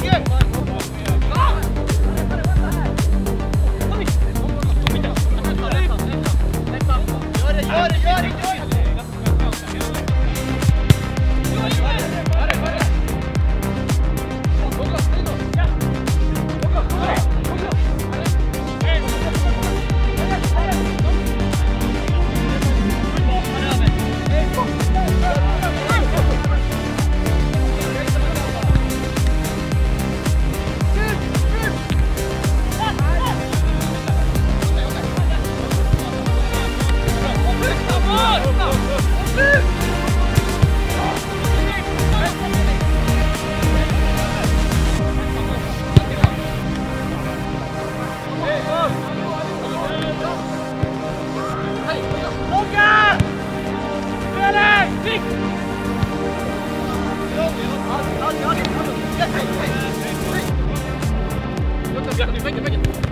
Good. Hey, hey, hey, hey.